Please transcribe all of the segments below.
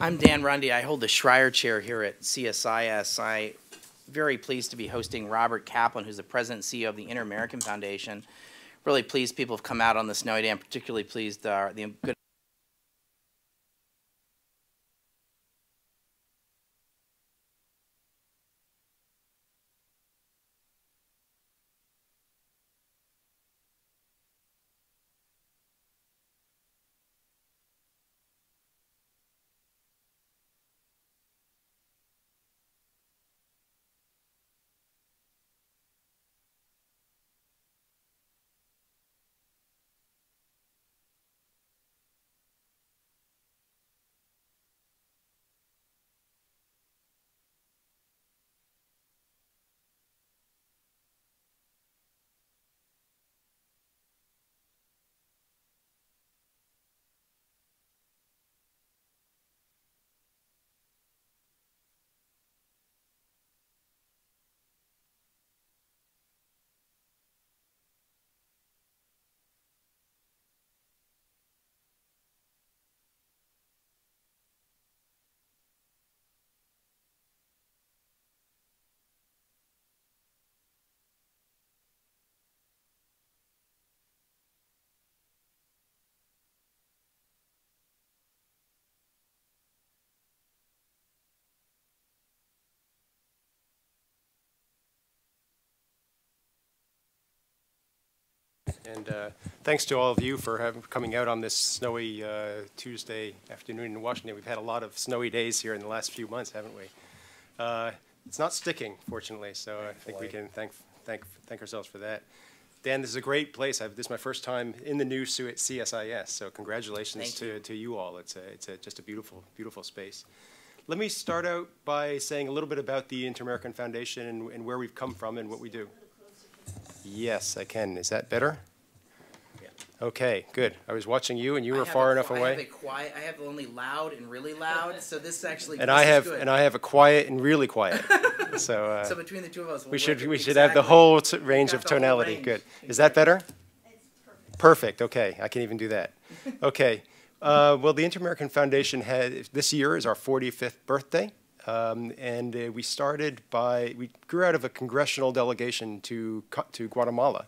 I'm Dan Runde. I hold the Schreyer Chair here at CSIS. I'm very pleased to be hosting Robert Kaplan, who's the president and CEO of the Inter-American Foundation. Really pleased people have come out on the snowy day. I'm particularly pleased uh, the good And uh, thanks to all of you for having, coming out on this snowy uh, Tuesday afternoon in Washington. We've had a lot of snowy days here in the last few months, haven't we? Uh, it's not sticking, fortunately, so I think we can thank, thank, thank ourselves for that. Dan, this is a great place. I've, this is my first time in the new su- CSIS, so congratulations Thank to, you. to you all. It's, a, it's a, just a beautiful, beautiful space. Let me start out by saying a little bit about the Inter-American Foundation and, and where we've come from and what we do. Yes, I can. Is that better? Okay, good. I was watching you, and you were far a enough qui- I have a away. quiet. I have only loud and really loud. So this actually. And this I have, good. and I have a quiet and really quiet. So, uh, So between the two of us, we'll we should, we should have the whole t- range of tonality. range. Good. Is that Exactly. better? Perfect. Okay, I can even do that. Okay. Uh, well, the Inter-American Foundation had this year is our 45th birthday, um, and uh, we started by we grew out of a congressional delegation to to Guatemala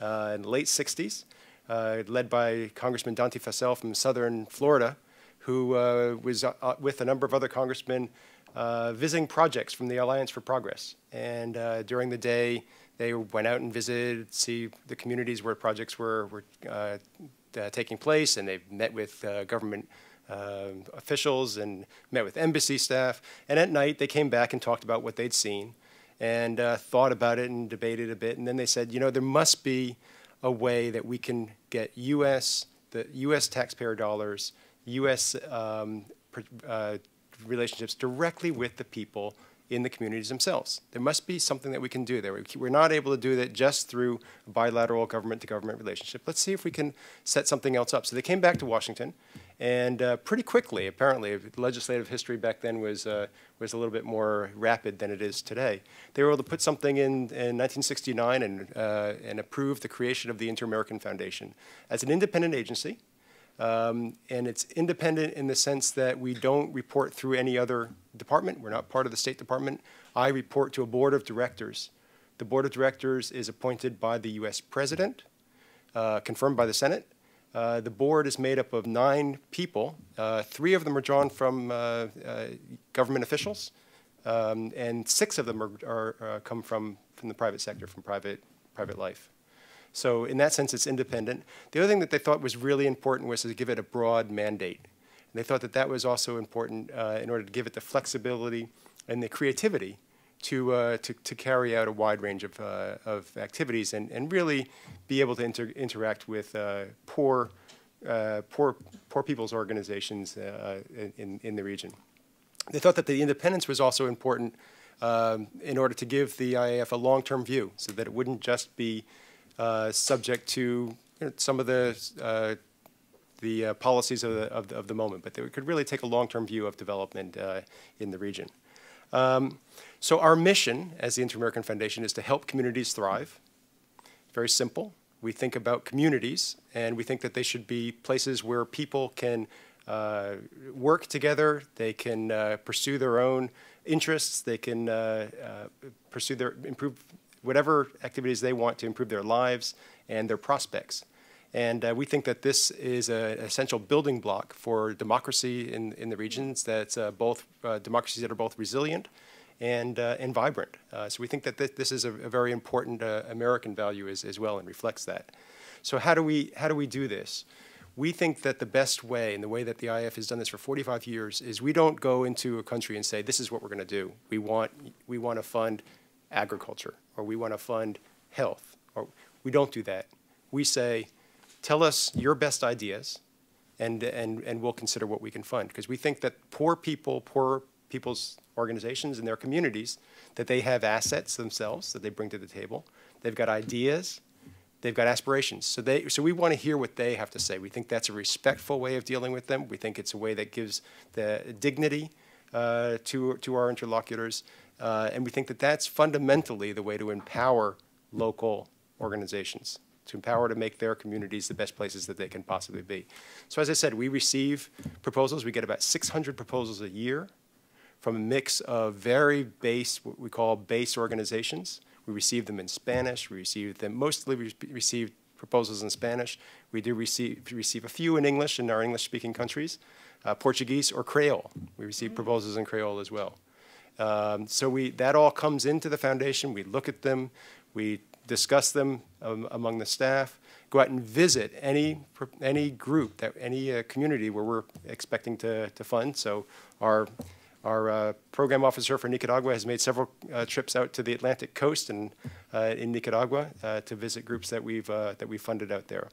uh, in the late 60s, uh, led by Congressman Dante Fascell from southern Florida, who uh, was uh, uh, with a number of other congressmen uh, visiting projects from the Alliance for Progress. And uh, during the day, they went out and visited, see the communities where projects were, were uh, uh, taking place, and they met with uh, government um officials and met with embassy staff. And at night, they came back and talked about what they'd seen and uh, thought about it and debated a bit. And then they said, you know, there must be a way that we can get U.S. the U.S. taxpayer dollars, U.S. Um, uh, relationships directly with the people in the communities themselves. There must be something that we can do there. We- We're not able to do that just through a bilateral government-to-government relationship. Let's see if we can set something else up. So they came back to Washington, and uh, pretty quickly, apparently, legislative history back then was uh, was a little bit more rapid than it is today. They were able to put something in in 1969 and uh, and approve the creation of the Inter-American Foundation as an independent agency. Um, and it's independent in the sense that we don't report through any other department. We're not part of the State Department. I report to a board of directors. The board of directors is appointed by the U.S. President, uh, confirmed by the Senate. Uh, the board is made up of nine people. Uh, three of them are drawn from uh, uh, government officials, um, and six of them are, are, uh, come from, from the private sector, from private, private life. So in that sense, it's independent. The other thing that they thought was really important was to give it a broad mandate. And they thought that that was also important in order to give it the flexibility and the creativity to, uh, to, to carry out a wide range of, uh, of activities and, and really be able to inter- interact with uh, poor, uh, poor, poor people's organizations uh, in, in the region. They thought that the independence was also important um, in order to give the IAF a long-term view so that it wouldn't just be uh, subject to you know, some of the, the policies of the, of, the, of the moment, but that we could really take a long-term view of development in the region. Um, so our mission as the Inter-American Foundation is to help communities thrive. Very simple. We think about communities, and we think that they should be places where people can uh, work together. They can uh, pursue their own interests. They can uh, uh, pursue their improve whatever activities they want to improve their lives and their prospects. And uh, we think that this is an essential building block for democracy in, in the regions. That's uh, both uh, democracies that are both resilient and, uh, and vibrant. Uh, so we think that th this is a, a very important American value as, as well and reflects that. So how do we how do we do this? We think that the best way, and the way that the IF has done this for 45 years, is we don't go into a country and say, this is what we're going to do. We want, we want to fund agriculture, or we want to fund health, or we don't do that. We say, tell us your best ideas, and, and, and we'll consider what we can fund. Because we think that poor people, poor people's organizations and their communities, that they have assets themselves that they bring to the table. They've got ideas, they've got aspirations. So, they, so we want to hear what they have to say. We think that's a respectful way of dealing with them. We think it's a way that gives the dignity uh, to, to our interlocutors. Uh, and we think that that's fundamentally the way to empower local organizations, to empower to make their communities the best places that they can possibly be. So as I said, we receive proposals. We get about 600 proposals a year from a mix of very base, what we call base organizations. We receive them in Spanish. We receive them, mostly we receive proposals in Spanish. We do receive, receive a few in English in our English-speaking countries, uh, Portuguese or Creole. We receive proposals in Creole as well. Um, so we, that all comes into the foundation. We look at them. We discuss them um, among the staff. Go out and visit any, any group, that, any uh, community where we're expecting to, to fund. So our our uh, program officer for Nicaragua has made several uh, trips out to the Atlantic coast and uh, in Nicaragua uh, to visit groups that we've uh, that we funded out there,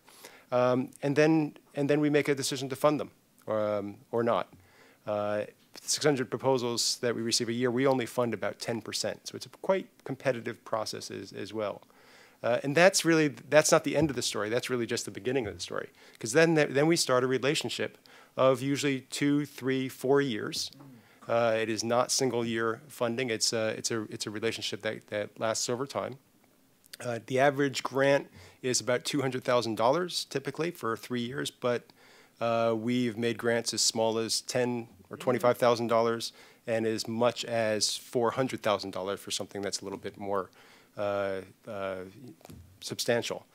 um, and then and then we make a decision to fund them or, um, or not. Uh, 600 proposals that we receive a year, we only fund about 10%. So it's a quite competitive process as, as well. Uh, and that's really, that's not the end of the story. That's really just the beginning of the story. Because then, then we start a relationship of usually two, three, four years. Uh, it is not single year funding. It's a, it's a, it's a relationship that, that lasts over time. Uh, the average grant is about $200,000 typically for three years, but uh, we've made grants as small as ten or twenty-five thousand dollars, and as much as four hundred thousand dollars for something that's a little bit more substantial.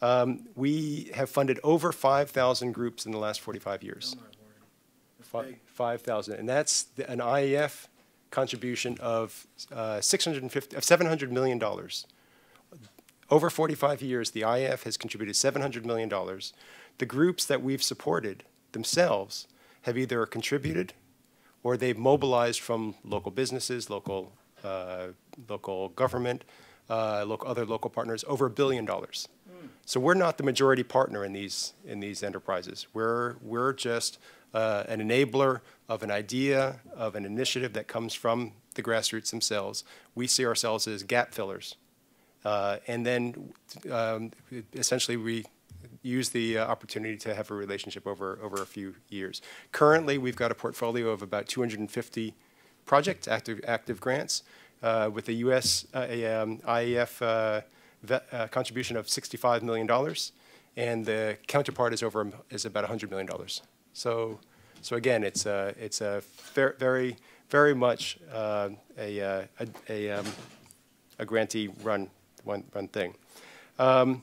Um, we have funded over five thousand groups in the last forty-five years. Fi- Five thousand, and that's the- an IAF contribution of uh, six hundred and fifty, of seven hundred million dollars. Over forty-five years, the IAF has contributed seven hundred million dollars. The groups that we've supported themselves have either contributed or they've mobilized from local businesses, local, uh, local government, uh, local, other local partners, over a billion dollars. So we're not the majority partner in these, in these enterprises. We're, we're just uh, an enabler of an idea, of an initiative that comes from the grassroots themselves. We see ourselves as gap fillers. Uh, and then um, essentially we use the uh, opportunity to have a relationship over, over a few years. Currently, we've got a portfolio of about 250 projects, active, active grants, uh, with a U.S. Uh, a, um, uh, uh, contribution of $65 million, and the counterpart is over is about $100 million. So, so again, it's a it's a very very much uh, a a, a, um, a grantee run one run thing. Um,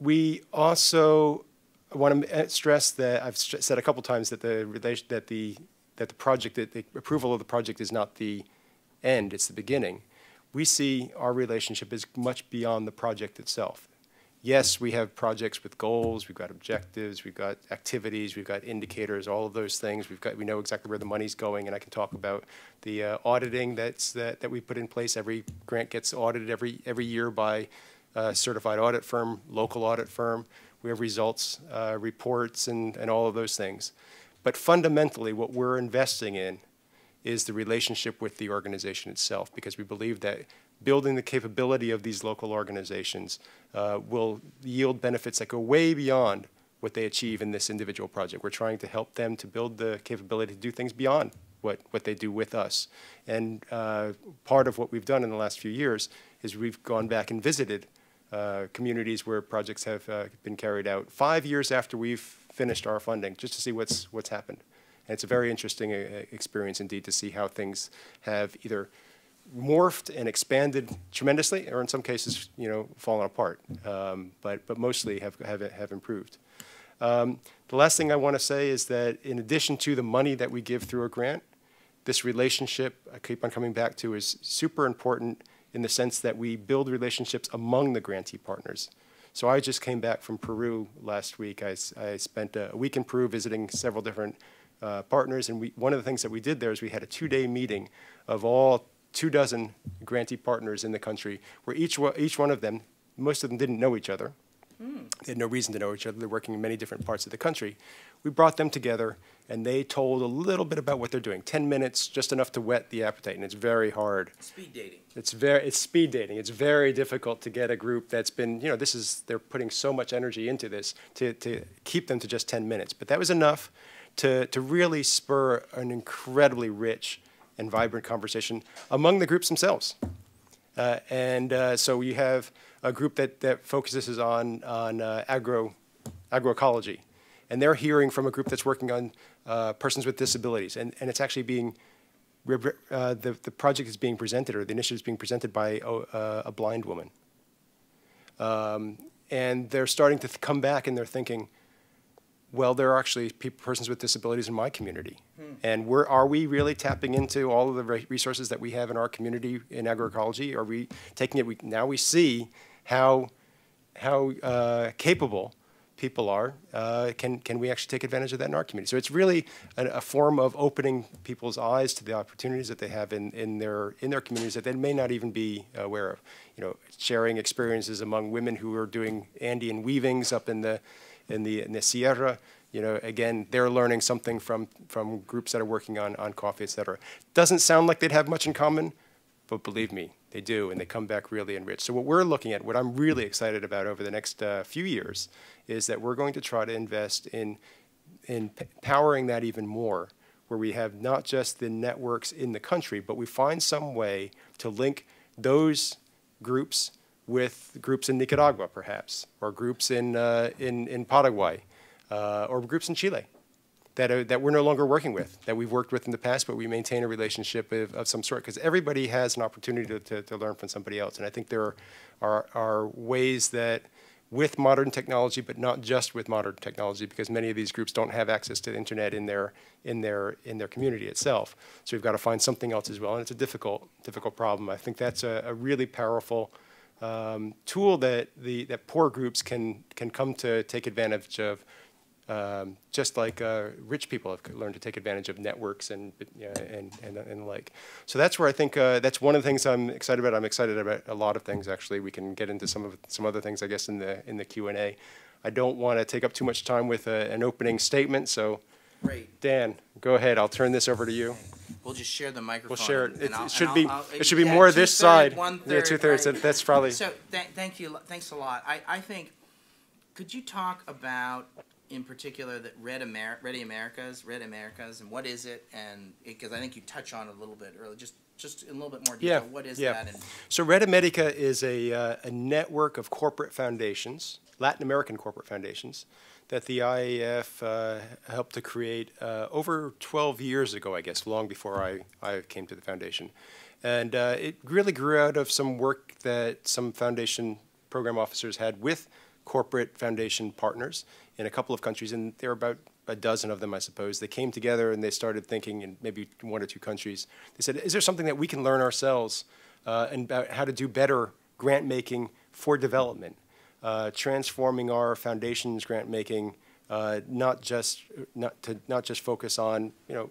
we also want to stress that I've said a couple times that the relation that the that the project that the approval of the project is not the end; it's the beginning. We see our relationship as much beyond the project itself. Yes, we have projects with goals, we've got objectives, we've got activities, we've got indicators, all of those things. We've got we know exactly where the money's going, and I can talk about the uh, auditing that's that, that we put in place. Every grant gets audited every every year by a certified audit firm, local audit firm. We have results, uh, reports, and, and all of those things. But fundamentally, what we're investing in is the relationship with the organization itself because we believe that building the capability of these local organizations uh, will yield benefits that go way beyond what they achieve in this individual project. We're trying to help them to build the capability to do things beyond what, what they do with us. And uh, part of what we've done in the last few years is we've gone back and visited uh, communities where projects have uh, been carried out five years after we've finished our funding, just to see what's, what's happened. And it's a very interesting uh, experience indeed to see how things have either morphed and expanded tremendously, or in some cases, you know, fallen apart. Um, but, but mostly have, have, have improved. Um, the last thing I want to say is that in addition to the money that we give through a grant, this relationship I keep on coming back to is super important in the sense that we build relationships among the grantee partners. So I just came back from Peru last week. I, I spent a week in Peru visiting several different uh, partners, and we, one of the things that we did there is we had a two-day meeting of all two dozen grantee partners in the country, where each, each one of them, most of them didn't know each other. Mm. They had no reason to know each other. They're working in many different parts of the country. We brought them together, and they told a little bit about what they're doing. Ten minutes, just enough to whet the appetite, and it's very hard. Speed dating. It's very it's speed dating. It's very difficult to get a group that's been you know this is they're putting so much energy into this to to keep them to just ten minutes. But that was enough to to really spur an incredibly rich and vibrant conversation among the groups themselves. Uh, and uh, so you have a group that, that focuses on, on uh, agro, agroecology. And they're hearing from a group that's working on uh, persons with disabilities. And, and it's actually being, uh, the, the project is being presented, or the initiative is being presented by a, uh, a blind woman. Um, and they're starting to come back and they're thinking, well, there are actually people, persons with disabilities in my community. Hmm. And we're, are we really tapping into all of the resources that we have in our community in agroecology? Are we taking it? We, now we see how, how uh, capable people are. Uh, can, can we actually take advantage of that in our community? So it's really a, a, form of opening people's eyes to the opportunities that they have in, in, their, in their communities that they may not even be aware of. You know, sharing experiences among women who are doing Andean weavings up in the in the, in the Sierra. You know, again, they're learning something from, from groups that are working on, on coffee, et cetera. Doesn't sound like they'd have much in common, but believe me, they do, and they come back really enriched. So what we're looking at, what I'm really excited about over the next uh, few years, is that we're going to try to invest in, in powering that even more, where we have not just the networks in the country, but we find some way to link those groups with groups in Nicaragua, perhaps, or groups in, uh, in, in Paraguay, uh, or groups in Chile that, are, that we're no longer working with, that we've worked with in the past, but we maintain a relationship of, of some sort, because everybody has an opportunity to, to, to, learn from somebody else. And I think there are, are, are ways that with modern technology, but not just with modern technology, because many of these groups don't have access to the internet in their in their in their community itself. So we've got to find something else as well, and it's a difficult difficult problem. I think that's a, a really powerful um, tool that the that poor groups can can come to take advantage of. Um, just like uh, rich people have learned to take advantage of networks and and, and and the like. So that's where I think uh, that's one of the things I'm excited about. I'm excited about a lot of things actually. We can get into some of some other things I guess in the in the Q and A. I don't want to take up too much time with a, an opening statement. So, Great. Dan, go ahead. I'll turn this over to you. We'll just share the microphone. We'll share it. and It it should be, I'll- I'll- it should be yeah, more this side. Yeah, two-thirds. right. That's probably, So, tha- thank you, thanks a lot. I, I think, could you talk about, in particular, that Red Amer, Ready Americas, Red Americas, and what is it? And, because I think you touch on it a little bit earlier, just, just in a little bit more Yeah, detail, what is yeah. that? And so Red America is a, uh, a network of corporate foundations, Latin American corporate foundations, that the IAF uh, helped to create uh, over 12 years ago, I guess, long before I, I came to the foundation. And uh, it really grew out of some work that some foundation program officers had with corporate foundation partners in a couple of countries, and there are about a dozen of them, I suppose. They came together and they started thinking in maybe one or two countries. They said, is there something that we can learn ourselves uh, and about how to do better grant making for development? Uh, transforming our foundations grant making, uh, not just not to not just focus on you know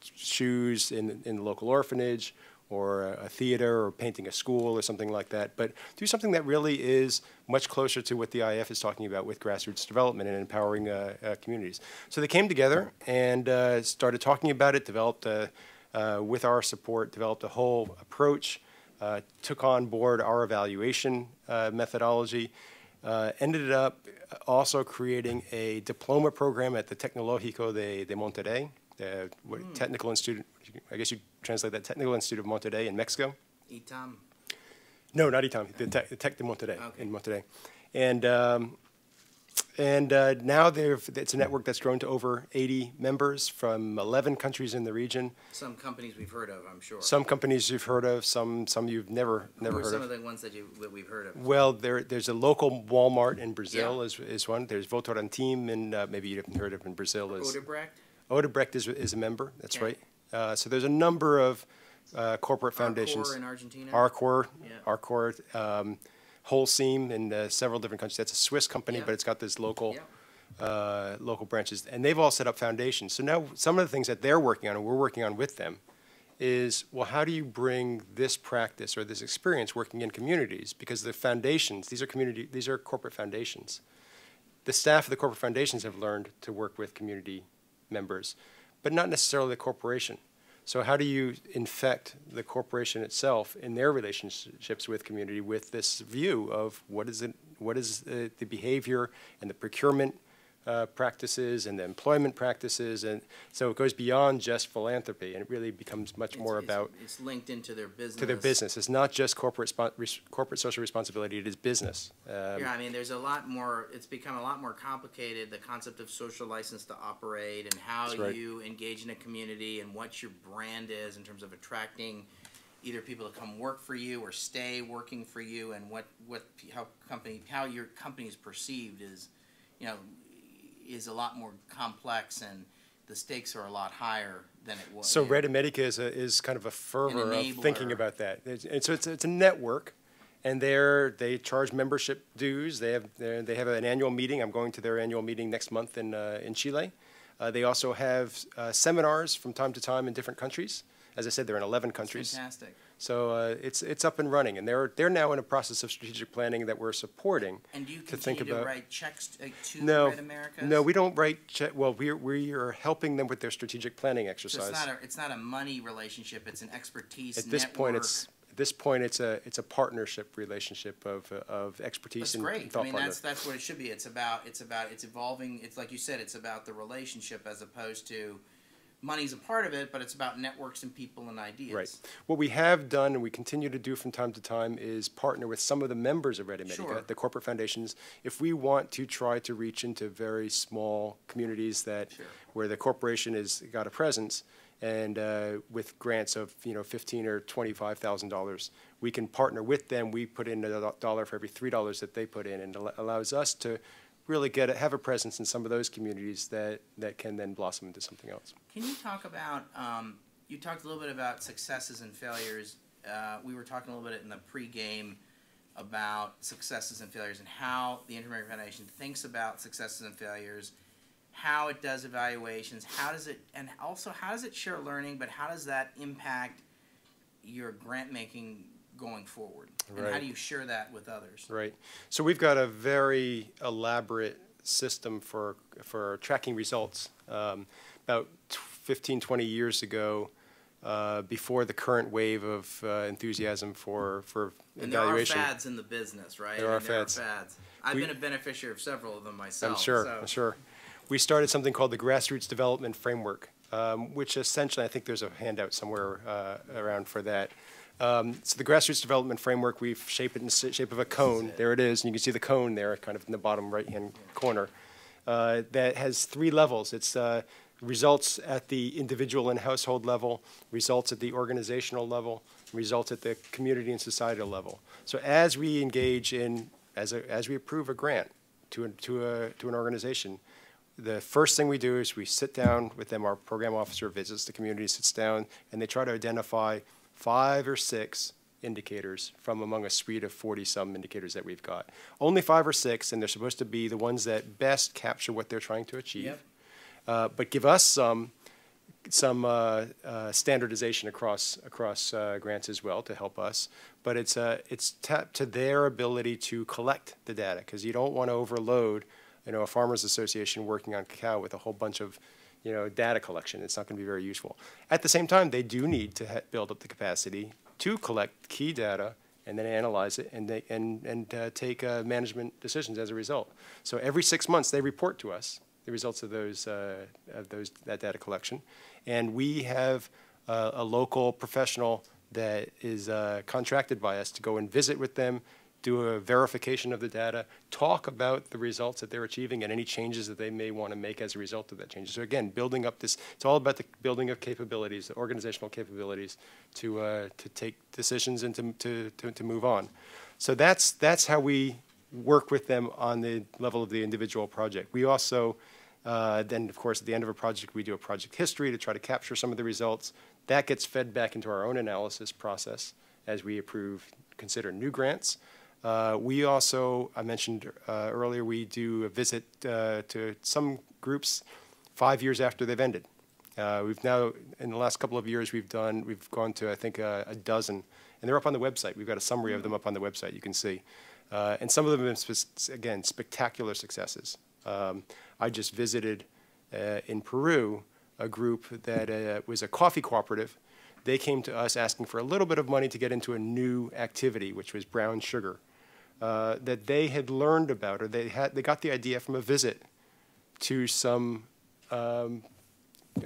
shoes in in the local orphanage or a, theater or painting a school or something like that, but do something that really is much closer to what the IF is talking about with grassroots development and empowering uh, uh, communities. So they came together and uh, started talking about it, developed a, uh, with our support, developed a whole approach, took on board our evaluation methodology, uh, ended up also creating a diploma program at the Tecnológico de, de Monterrey, the mm. Technical Institute, I guess you translate that Technical Institute of Monterrey in Mexico. ITAM. No, not Etam, the Tech, the Tech de Monterrey, Okay. in Monterrey. And, um, and uh, now they've, it's a network that's grown to over 80 members from 11 countries in the region. Some companies we've heard of, I'm sure. Some companies you've heard of, some, some you've never, never are heard some of. of the ones that you, that we've heard of? Well, there, there's a local Walmart in Brazil Yeah. is, is one. There's Votorantim, and uh, maybe you haven't heard of in Brazil. Is, Odebrecht? Odebrecht is, is a member, that's Okay. right. Uh, so there's a number of uh, corporate foundations. Arcor in Argentina? Arcor, Yeah. Arcor, um, Holcim in uh, several different countries. That's a Swiss company, Yeah. but it's got this local, Yeah. uh, local branches, and they've all set up foundations. So now some of the things that they're working on and we're working on with them is, well, how do you bring this practice or this experience working in communities? Because the foundations, these are community, these are corporate foundations. The staff of the corporate foundations have learned to work with community members, but not necessarily the corporation. So how do you infect the corporation itself in their relationships with community with this view of what is it, what is uh, the behavior and the procurement uh, practices and the employment practices, and so it goes beyond just philanthropy, and it really becomes much It's- more it's- about It's linked into their business. to their business. It's not just corporate corporate social responsibility; it is business. Um, Yeah, I mean, there's a lot more, it's become a lot more complicated, the concept of social license to operate and how right. you engage in a community and what your brand is in terms of attracting either people to come work for you or stay working for you and what, what, how company, how your company is perceived is, you know, is a lot more complex and the stakes are a lot higher than it was. So Red America is a, is kind of a fervor of thinking about that. It's- And so it's, it's a network, and they're, they charge membership dues. They have, they have an annual meeting. I'm going to their annual meeting next month in, uh, in Chile. Uh, They also have uh, seminars from time to time in different countries. As I said, they're in 11 countries. Fantastic. So uh, it's, it's up and running, and they're, they're now in a process of strategic planning that we're supporting. And do you to think continue to about- write checks uh, to No, Red Americas? no, we don't write, che- well, we're, we are helping them with their strategic planning So exercise. it's not a, it's not a money relationship, it's an expertise At this point, it's, at this point, it's a, it's a partnership relationship of, uh, of expertise That's and great. thought I mean, partner. that's, that's what it should be. It's about, it's about, it's evolving, it's like you said, it's about the relationship as opposed to, money's a part of it, but it's about networks and people and ideas. Right. What we have done and we continue to do from time to time is partner with some of the members of Red America, Sure. the corporate foundations. If we want to try to reach into very small communities that, Sure. where the corporation has got a presence, and uh, with grants of, you know, fifteen or twenty-five thousand dollars, we can partner with them. We put in a dollar for every three dollars that they put in, and al- allows us to really get, a- have a presence in some of those communities that, that can then blossom into something else. Can you talk about, um, you talked a little bit about successes and failures. Uh, we were talking a little bit in the pregame about successes and failures and how the Inter-American Foundation thinks about successes and failures, how it does evaluations, how does it, and also how does it share learning, but how does that impact your grant making going forward? And how do you share that with others? Right. So we've got a very elaborate system for, for tracking results. Um, about t- 15, 20 years ago, uh, before the current wave of uh, enthusiasm for, for And there are evaluation. fads in the business, right? There are mean, fads. I've We- been a beneficiary of several of them myself. I'm sure, so- I'm sure. We started something called the Grassroots Development Framework, um, which essentially, I think there's a handout somewhere uh, around for that. Um, So the Grassroots Development Framework, we've shaped it in the shape of a cone. There it is, and you can see the cone there, kind of in the bottom right-hand corner. uh, That has three levels. It's uh, results at the individual and household level, results at the organizational level, results at the community and societal level. So as we engage in, as, a, as we approve a grant to, a- to, a, to an organization, the first thing we do is we sit down with them, our program officer visits the community, sits down, and they try to identify five or six indicators from among a suite of 40-some indicators that we've got. Only five or six, and they're supposed to be the ones that best capture what they're trying to achieve. Yep. Uh, But give us some, some uh, uh, standardization across, across uh, grants as well to help us. But it's, uh, it's tapped to their ability to collect the data, because you don't want to overload, you know, a farmers association working on cacao with a whole bunch of, you know, data collection. It's not going to be very useful. At the same time, they do need to build up the capacity to collect key data and then analyze it and, they, and, and uh, take uh, management decisions as a result. So every six months, they report to us the results of those, uh, of those, that data collection. And we have uh, a local professional that is uh, contracted by us to go and visit with them, do a verification of the data, talk about the results that they're achieving and any changes that they may want to make as a result of that change. So again, building up this, it's all about the building of capabilities, the organizational capabilities to, uh, to take decisions and to, to, to, to move on. So that's, that's how we work with them on the level of the individual project. We also, uh, then of course, at the end of a project, we do a project history to try to capture some of the results. That gets fed back into our own analysis process as we approve, consider new grants. Uh, we also, I mentioned uh, earlier, we do a visit uh, to some groups five years after they've ended. Uh, we've now, in the last couple of years, we've done, we've gone to, I think, a, dozen, and they're up on the website. We've got a summary of them up on the website, you can see. Uh, and some of them have been, again, spectacular successes. Um, I just visited uh, in Peru a group that was a coffee cooperative. They came to us asking for a little bit of money to get into a new activity, which was brown sugar, uh, that they had learned about, or they had they got the idea from a visit to some um,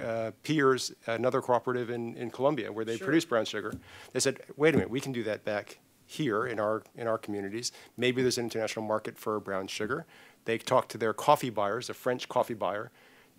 uh, peers, another cooperative in, in Colombia, where they Sure. produce brown sugar. They said, "Wait a minute, we can do that back here in our in our communities. Maybe there's an international market for brown sugar." They talked to their coffee buyers, a French coffee buyer.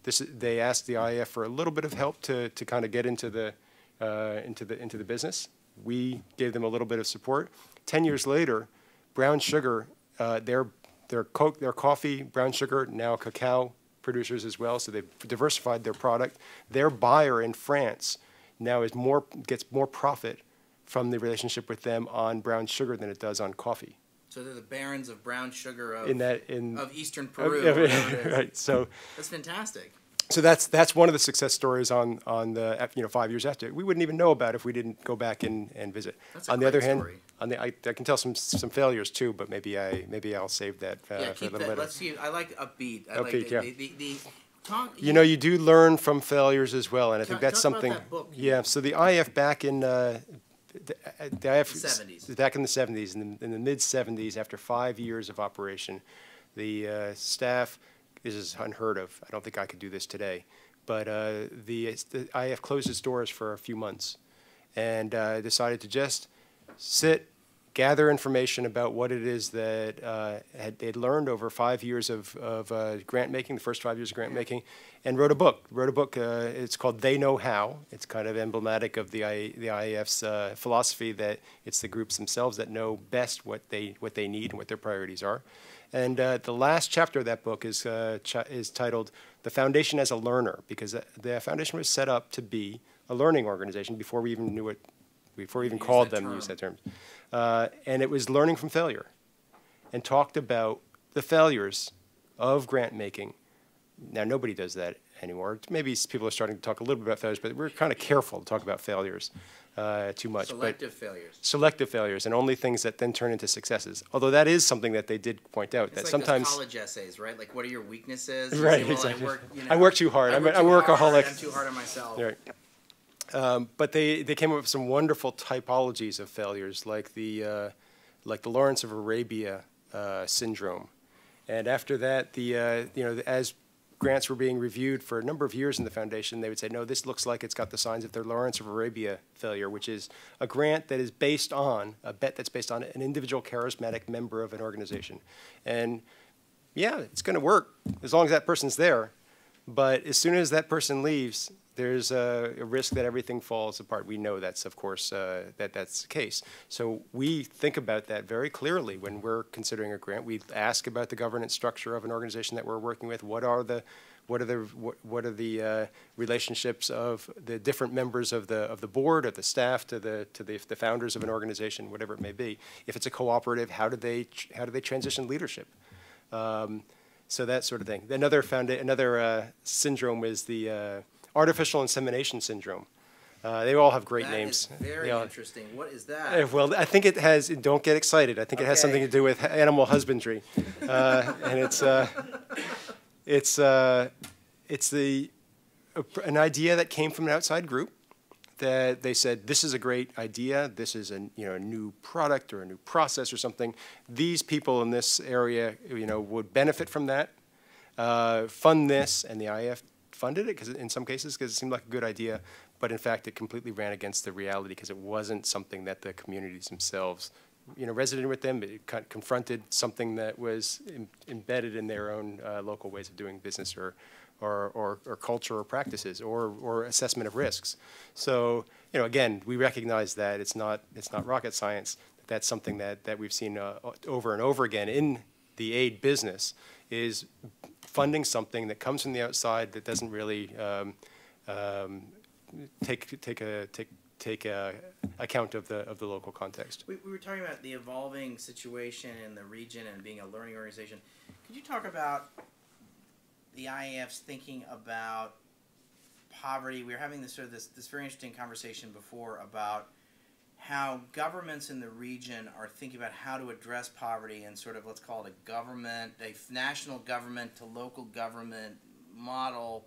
This, they asked the IAF for a little bit of help to, to kind of get into the, uh, into, the, into the business. We gave them a little bit of support. Ten years later, brown sugar, uh, their, their, co- their coffee, brown sugar, now cacao producers as well, so they've diversified their product. Their buyer in France now is more, gets more profit from the relationship with them on brown sugar than it does on coffee. So they're the barons of brown sugar of, In that, in of eastern Peru. of- or whatever it is. right. So, That's fantastic. so that's that's one of the success stories on on the you know five years after. We wouldn't even know about if we didn't go back and, and visit. That's a on the other hand, story. On the I, I can tell some some failures too, but maybe I maybe I'll save that uh, yeah, for a keep little that. later. Let's see. I like upbeat. I like Upbeat, the, yeah. the, the, the talk, You know, you do learn from failures as well, and I think that's something. that book. Yeah. So the IF back in uh, the, uh, the IF The 70s. back in the seventies, in the, in the mid seventies, after five years of operation, the uh, staff this is unheard of. I don't think I could do this today, but uh, the, the IF closed its doors for a few months, and uh, decided to just sit, gather information about what it is that uh, had, they'd learned over five years of, of uh, grant making, the first five years of grant making, and wrote a book. Wrote a book. Uh, it's called They Know How. It's kind of emblematic of the I, the IAF's uh, philosophy that it's the groups themselves that know best what they what they need and what their priorities are. And uh, the last chapter of that book is uh, ch- is titled "The Foundation as a Learner," because the foundation was set up to be a learning organization before we even knew it, before we even Use called that them use that term. Uh, and it was learning from failure, and talked about the failures of grant making. Now nobody does that anymore. Maybe people are starting to talk a little bit about failures, but we're kind of careful to talk about failures uh, too much. But selective failures. selective failures and only things that then turn into successes. Although that is something that they did point out It's that like sometimes those college essays, right? Like, what are your weaknesses? You Right, say, well, exactly. I work, you know, I work too hard. I'm a- work I'm too a hard. workaholic. I'm too hard on myself. Right. Um, but they, they came up with some wonderful typologies of failures, like the uh, like the Lawrence of Arabia uh, syndrome, and after that, the uh, you know as grants were being reviewed for a number of years in the foundation, they would say, no, this looks like it's got the signs of the Lawrence of Arabia failure, which is a grant that is based on a bet that's based on an individual charismatic member of an organization, and yeah, it's going to work as long as that person's there. But as soon as that person leaves, there's a, a risk that everything falls apart. We know that's, of course, uh, that that's the case. So we think about that very clearly when we're considering a grant. We ask about the governance structure of an organization that we're working with. What are the what are the what, are the uh, relationships of the different members of the of the board, of the staff, to the to the, the founders of an organization, whatever it may be. If it's a cooperative, how do they how do they transition leadership? Um, so that sort of thing. Another founda- another uh, syndrome is the uh, artificial insemination syndrome. Uh, they all have great That names. very all- interesting. What is that? well, I think it has. Don't get excited. I think it has something to do with animal husbandry, uh, and it's uh, it's uh, it's the an idea that came from an outside group that they said this is a great idea. This is a you know a new product or a new process or something. These people in this area you know would benefit from that. Uh, fund this, and the IF funded it because in some cases because it seemed like a good idea. but in fact, it completely ran against the reality because it wasn't something that the communities themselves, you know, resonated with them. It con- confronted something that was em- embedded in their own uh, local ways of doing business or, or, or, or culture or practices or, or assessment of risks. So, you know, again, we recognize that it's not, it's not rocket science. That's something that, that we've seen uh, over and over again in the aid business is funding something that comes from the outside that doesn't really um, um, take, take, a, take, take a account of the, of the local context. We, we were talking about the evolving situation in the region and being a learning organization. Could you talk about the IAF's thinking about poverty? We were having this sort of this, this very interesting conversation before about how governments in the region are thinking about how to address poverty and sort of let's call it a government, a national government to local government model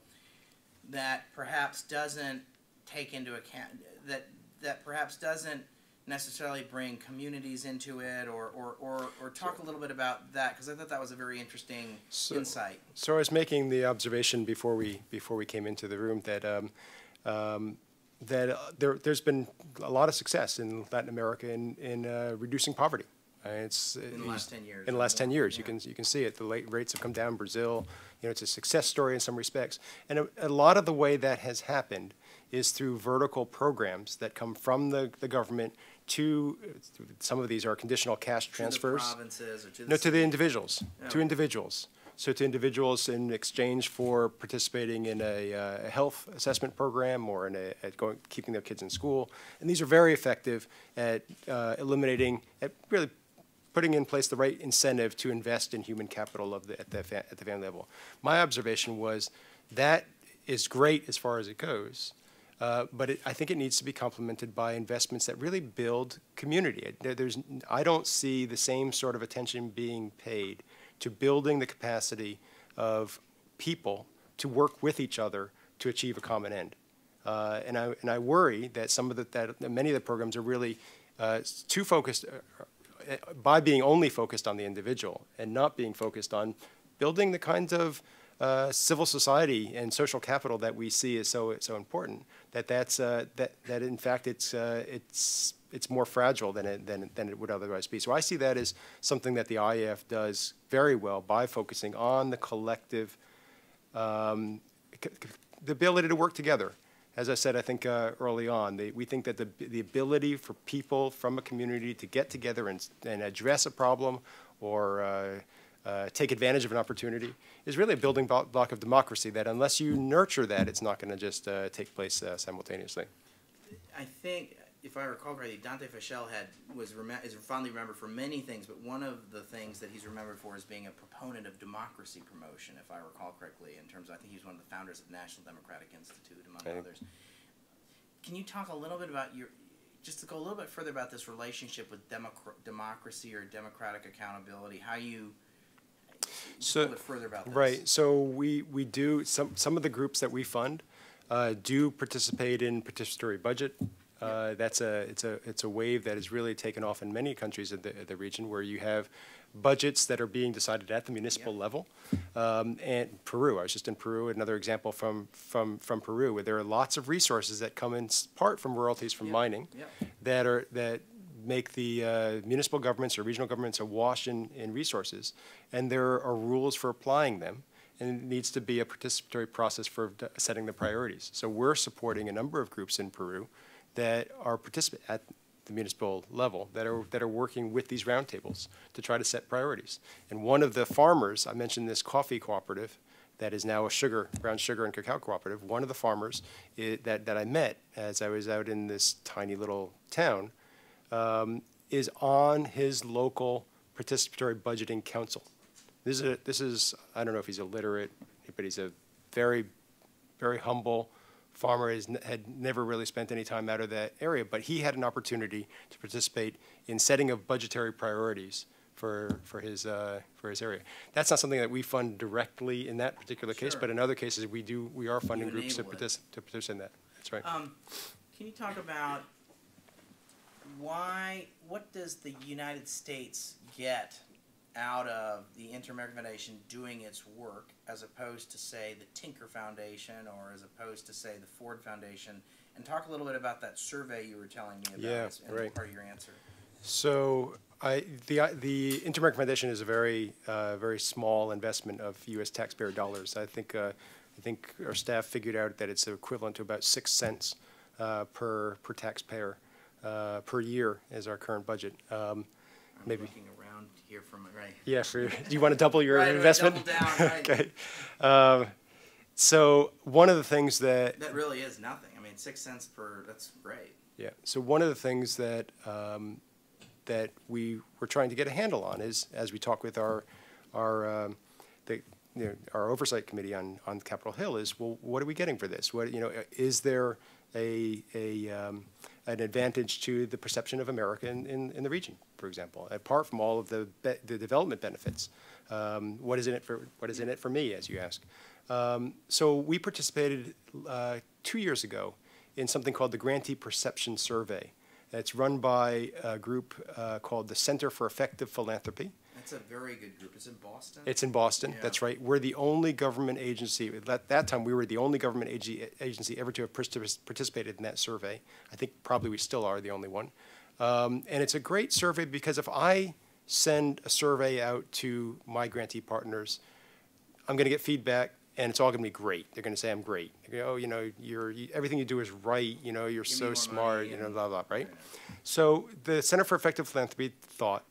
that perhaps doesn't take into account that that perhaps doesn't necessarily bring communities into it or or, or, or talk a little bit about that because I thought that was a very interesting So- insight. So I was making the observation before we, before we came into the room that, um, um, that uh, there, there's been a lot of success in Latin America in, in uh, reducing poverty. Uh, It's. In the last 10 years In the last 10 more, years, you can, you can see it. The late rates have come down. in Brazil, you know, it's a success story in some respects. And a, a lot of the way that has happened is through vertical programs that come from the, the government to, some of these are conditional cash To the transfers. provinces or to the No, to the individuals, to Oh. individuals. So to individuals in exchange for participating in a, uh, health assessment program or in a, at going, keeping their kids in school. And these are very effective at uh, eliminating, at really putting in place the right incentive to invest in human capital of the, at the, at the family level. My observation was that is great as far as it goes. Uh, but it, I think it needs to be complemented by investments that really build community. There- There's, I don't see the same sort of attention being paid to building the capacity of people to work with each other to achieve a common end. Uh, and I and I worry that some of the that many of the programs are really uh, too focused uh, uh, by being only focused on the individual and not being focused on building the kinds of uh, civil society and social capital that we see is so so important. That that's uh, that that in fact it's it's it's more fragile than it than than it would otherwise be. So I see that as something that the IAF does very well by focusing on the collective um, the ability to work together. As I said, I think uh, early on, we think that the, the ability for people from a community to get together and, and address a problem or uh, uh, take advantage of an opportunity is really a building block of democracy. That unless you nurture that, it's not going to just uh, take place uh, simultaneously. I think, if I recall correctly, Dante Fascell had was is fondly remembered for many things, but one of the things that he's remembered for is being a proponent of democracy promotion, if I recall correctly. In terms, of, I think he's one of the founders of the National Democratic Institute, among Okay. others. Can you talk a little bit about your, just to go a little bit further about this relationship with democr- democracy or democratic accountability? How you So- a little bit further about this? Right. So we, we do, some, some of the groups that we fund uh, do participate in participatory budget. Uh, That's a, it's a, it's a wave that has really taken off in many countries of the, the region where you have budgets that are being decided at the municipal Yep. level. Um, And Peru, I was just in Peru, another example from, from, from Peru, where there are lots of resources that come in part from royalties from Yep. mining Yep. that are, that make the uh, municipal governments or regional governments awash in, in resources. And there are rules for applying them, and it needs to be a participatory process for setting the priorities. So we're supporting a number of groups in Peru that are participate at the municipal level that are, that are working with these roundtables to try to set priorities. And one of the farmers, I mentioned this coffee cooperative, that is now a sugar, brown sugar and cacao cooperative. One of the farmers i that, that I met as I was out in this tiny little town um, is on his local participatory budgeting council. This is, a, this is, I don't know if he's illiterate, but he's a very, very humble farmer, has, had never really spent any time out of that area, but he had an opportunity to participate in setting of budgetary priorities for, for his, uh, for his area. That's not something that we fund directly in that particular case, but in other cases, we do, we are funding groups to participate, to participate in that. That's right. Um, can you talk about why, what does the United States get out of the Inter-American Foundation doing its work as opposed to, say, the Tinker Foundation or as opposed to, say, the Ford Foundation and talk a little bit about that survey you were telling me about Yeah, as- right. part of your answer. So I, the, the Inter-American Foundation is a very, uh, very small investment of U.S. taxpayer dollars. I think, uh, I think our staff figured out that it's equivalent to about six cents uh, per, per taxpayer uh, per year is our current budget. Um, Maybe. Here from it, right? Yeah, for, do you want to double your Right, right, investment? double down, right. Okay. Um, So one of the things that That really is nothing. I mean, six cents per, that's great. Yeah. So one of the things that um, that we were trying to get a handle on is, as we talk with our our um, the you know, our oversight committee on on Capitol Hill, is well, what are we getting for this? What you know, is there a a um, an advantage to the perception of America in, in, in the region, for example, apart from all of the the development benefits? Um, what is in it for what is in it for me, as you ask? Um, so we participated uh, two years ago in something called the Grantee Perception Survey. It's run by a group uh, called the Center for Effective Philanthropy. That's a very good group. It's in Boston. It's in Boston. Yeah. That's right. We're the only government agency. At that time, we were the only government ag- agency ever to have participated in that survey. I think probably we still are the only one. Um, and it's a great survey because if I send a survey out to my grantee partners, I'm going to get feedback, and it's all going to be great. They're going to say I'm great. Go, oh, you know, you're you, everything you do is right. You know, you're Give so smart. You know, blah blah. Right. So the Center for Effective Philanthropy thought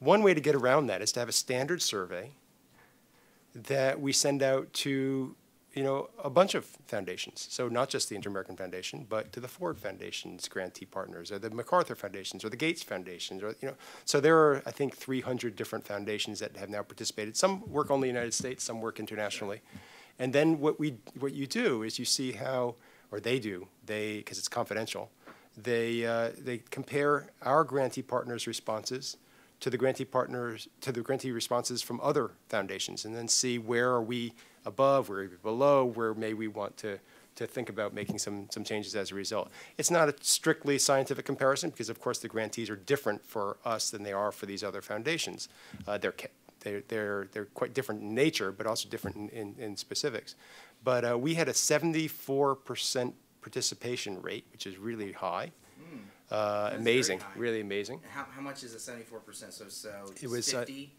one way to get around that is to have a standard survey that we send out to, you know, a bunch of foundations. So not just the Inter-American Foundation, but to the Ford Foundation's grantee partners, or the MacArthur Foundations, or the Gates Foundations, or you know. So there are, I think, 300 different foundations that have now participated. Some work only in the United States, some work internationally. And then what we, what you do is you see how, or they do, they, because it's confidential, they, uh, they compare our grantee partners' responses to the grantee partners, to the grantee responses from other foundations, and then see where are we above, where are we below, where may we want to, to think about making some, some changes as a result. It's not a strictly scientific comparison, because of course the grantees are different for us than they are for these other foundations. Uh, they're, they're, they're, they're quite different in nature, but also different in, in, in specifics. But uh, we had a 74% participation rate, which is really high. Uh, amazing, really amazing. How, how much is a seventy-four percent? So, so It was, uh, fifty?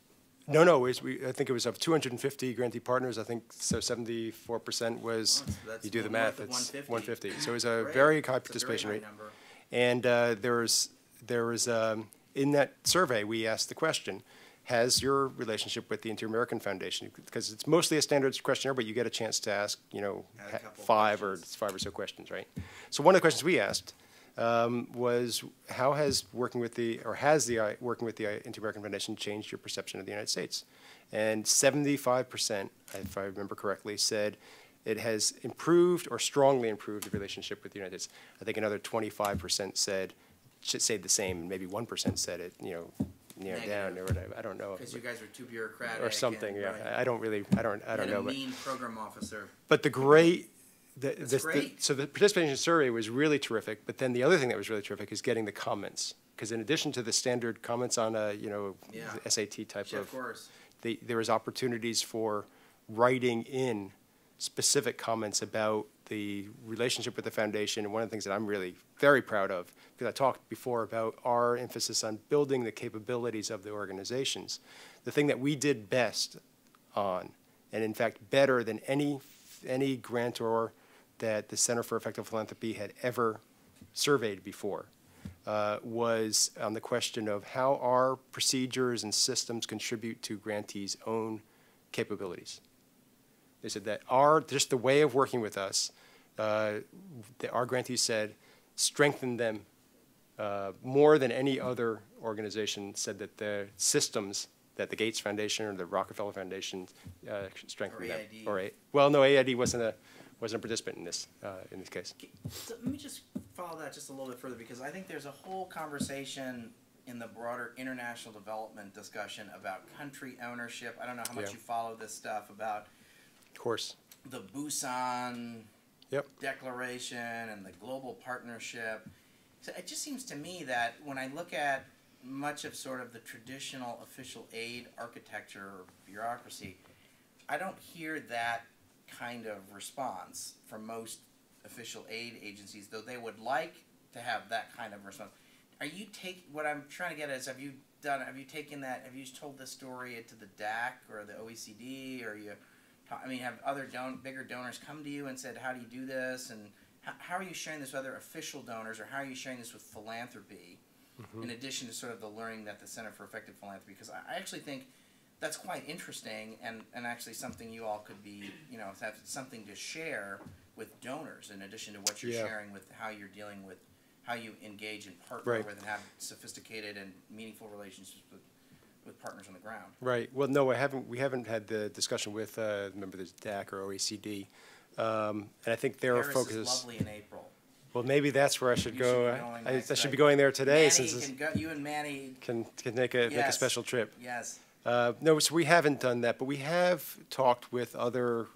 No, no, it was, we, I think it was of 250 grantee partners, I think, so 74% was, Oh, you do the math, it's 150. 150. So it was a Great. very high a very participation high rate. number. And uh, there was, there was, um, in that survey, we asked the question, has your relationship with the Inter-American Foundation, because it's mostly a standards questionnaire, but you get a chance to ask, you know, five or, five or so questions, right? So one of the questions we asked um, was, how has working with the, or has the, uh, working with the Inter-American Foundation changed your perception of the United States? And seventy-five percent, if I remember correctly, said it has improved or strongly improved the relationship with the United States. I think another twenty-five percent said, should say the same, and maybe one percent said it, you know, narrowed down or whatever, I don't know. Because you guys are too bureaucratic. Or something, and- yeah. right. I- don't really, I don't, I don't And know, a but. program officer. But the great, the, That's the, so the participation survey was really terrific, but then the other thing that was really terrific is getting the comments. Because in addition to the standard comments on a, you know, Yeah. SAT type Yeah, of, of course. the, there was opportunities for writing in specific comments about the relationship with the foundation. And one of the things that I'm really very proud of, because I talked before about our emphasis on building the capabilities of the organizations. The thing that we did best on, and in fact better than any, any grantor that the Center for Effective Philanthropy had ever surveyed before, uh, was on the question of how our procedures and systems contribute to grantees' own capabilities. They said that our, just the way of working with us, uh, that our grantees said, strengthened them uh, more than any other organization said that the systems that the Gates Foundation or the Rockefeller Foundation uh, strengthened Or them. Or A, well, no, AID wasn't a, wasn't a participant in this, uh, in this case. So let me just follow that just a little bit further because I think there's a whole conversation in the broader international development discussion about country ownership. I don't know how much Yeah. you follow this stuff about Of course. the Busan Yep. Declaration and the global partnership. So it just seems to me that when I look at much of sort of the traditional official aid architecture or bureaucracy, I don't hear that kind of response from most official aid agencies, though they would like to have that kind of response. Are you take what I'm trying to get at is have you done have you taken that have you told this story to the DAC or the OECD or you I mean have other don- bigger donors come to you and said how do you do this? And how, how are you sharing this with other official donors or how are you sharing this with philanthropy mm-hmm. in addition to sort of the learning that the Center for Effective Philanthropy? Because I, I actually think that's quite interesting and, and actually something you all could be you know have something to share with donors in addition to what you're Yeah. sharing with how you're dealing with how you engage and partner Right. with and have sophisticated and meaningful relationships with, with partners on the ground. Right. Well, no, I haven't, we haven't had the discussion with, uh, remember the DAC or OECD. Um, and I think their Paris focus is lovely in April. well, maybe that's where I should You go. should I, I should be going there today Manny since, can go, you and Manny, can, can make a, make a special trip. yes. Uh, no, so we haven't done that, but we have talked with other,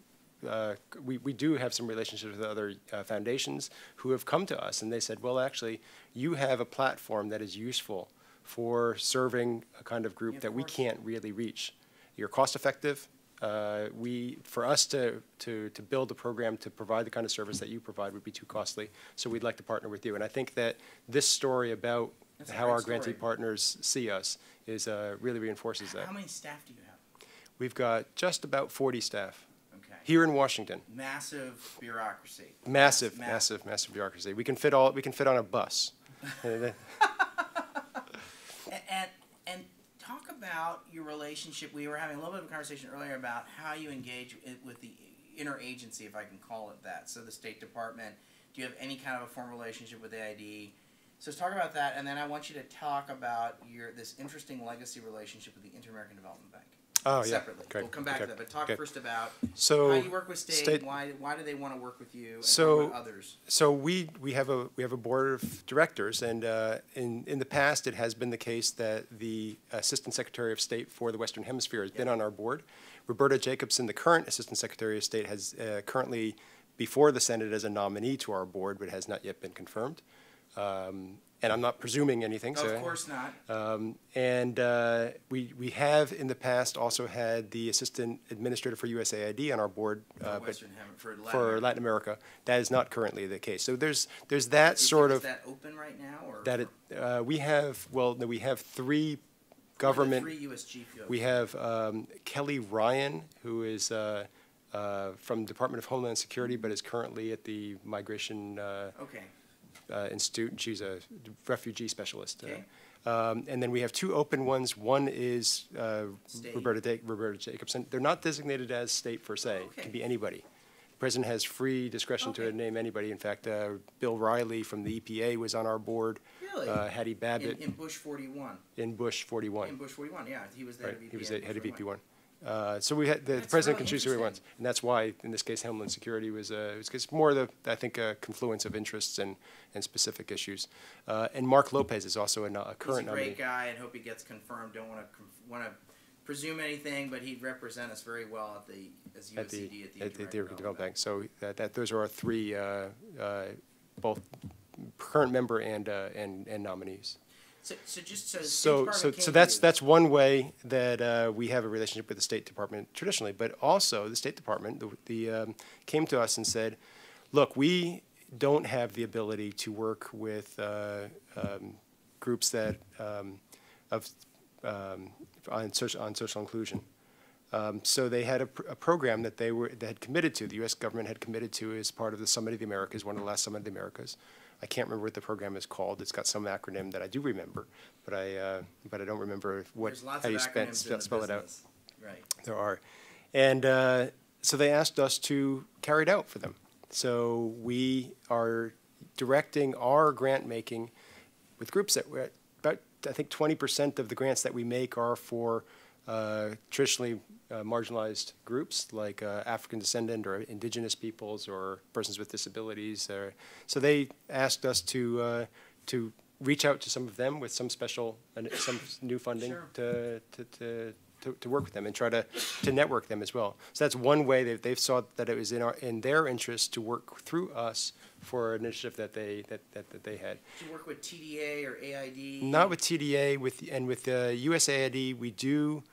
uh, we, we do have some relationships with other uh, foundations who have come to us and they said, well, actually, you have a platform that is useful for serving a kind of Yeah, group of that we can't really reach. You're cost effective. Uh, we, for us to, to, to build a program to provide the kind of service that you provide would be too costly. So we'd like to partner with you. And I think that this story about That's how our grantee story. partners see us is, uh, really reinforces that. How many staff do you have? We've got just about 40 staff Okay. here in Washington. Massive bureaucracy. Massive, Mass- massive, massive bureaucracy. We can fit all, we can fit on a bus. And, and and talk about your relationship. We were having a little bit of a conversation earlier about how you engage with the interagency, if I can call it that. So the State Department. Do you have any kind of a formal relationship with AID? So let's talk about that, and then I want you to talk about your this interesting legacy relationship with the Inter American Development Bank. Oh, yeah. Separately, we'll come back okay, to that. But talk first about So. how you work with state. state- why why do they want to work with you? And So- others. So we, we have a, we have a board of directors, and uh, in, in the past, it has been the case that the Assistant Secretary of State for the Western Hemisphere has been on our board. Roberta Jacobson, the current Assistant Secretary of State, has uh, currently before the Senate as a nominee to our board, but has not yet been confirmed. Um, And I'm not presuming anything, so. of course not. Um, And uh, we, we have in the past also had the Assistant Administrator for USAID on our board. For uh, but Western for Latin for America. Latin America. That is not currently the case. So there's, there's that Is- sort is of, that open right now, or that it, uh, we have, well, no, we have three government, Three USG we have um, Kelly Ryan, who is uh, uh, from Department of Homeland Security, but is currently at the Migration uh, Okay. Uh, Institute. and She's a refugee specialist. Uh, Okay. Um, and then we have two open ones. One is uh, Roberta, Da- Roberta Jacobson. They're not designated as state per se. It Okay. can be anybody. The president has free discretion to name anybody. In fact, uh, Bill Reilly from the EPA was on our board. Really? Uh, Hattie In, Babbitt in Bush 41. in Bush 41. In Bush 41, yeah. He was the Right, head of he was the head of VP one. Uh, So we had, the That's president really can choose who he wants. And that's why, in this case, Homeland Security was, uh, it's more the, I think, a confluence of interests and, and specific issues. Uh, And Mark Lopez is also a a He's a current nominee. great guy and hope he gets confirmed. Don't want to want to presume anything, but he'd represent us very well at the as USCD At the, at the, at the Inter-American Development Bank. So that, that, those are our three, uh, uh, both current member and, uh, and and nominees. So, so just so So, so, so that's, that's one way that uh, we have a relationship with the State Department traditionally. But also, the State Department, the, the, um, came to us and said, look, we don't have the ability to work with uh, um, groups that, um, of, um, on social, on social inclusion. Um, So they had a, pr- a program that they were, they had committed to, the U.S. government had committed to as part of the Summit of the Americas, one of the last Summit of the Americas. I can't remember what the program is called. It's got some acronym that I do remember, but I, uh, but I don't remember what, how of you spell, acronyms in the spell it out. Right. There are. And uh, so they asked us to carry it out for them. So we are directing our grant making with groups that we're about, I think 20% of the grants that we make are for uh, traditionally marginalized groups like uh, African descendant or indigenous peoples or persons with disabilities. Or, so they asked us to, uh, to reach out to some of them with some special, uh, some new funding Sure. to, to, to, to, to work with them and try to, to network them as well. So that's one way that they've saw that it was in our, in their interest to work through us for an initiative that they, that, that, that they had. To work with TDA or AID? Not with TDA, with, and with uh, USAID, we do